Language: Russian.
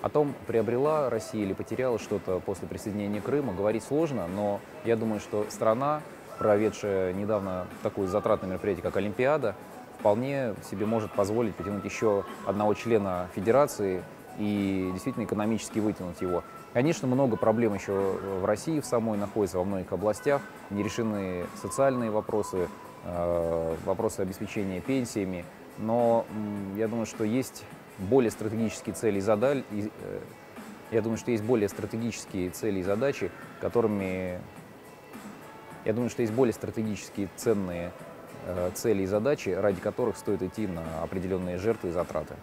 О том, приобрела Россия или потеряла что-то после присоединения Крыма, говорить сложно, но я думаю, что страна, проведшая недавно такое затратное мероприятие, как Олимпиада, вполне себе может позволить потянуть еще одного члена федерации и действительно экономически вытянуть его. Конечно, много проблем еще в России в самой находится во многих областях, нерешенные социальные вопросы, э, вопросы обеспечения пенсиями, но я думаю, что есть более стратегические цели и задачи, я думаю, что есть более стратегические цели и задачи, которыми, я думаю, что есть более стратегические ценные э, цели и задачи, ради которых стоит идти на определенные жертвы и затраты.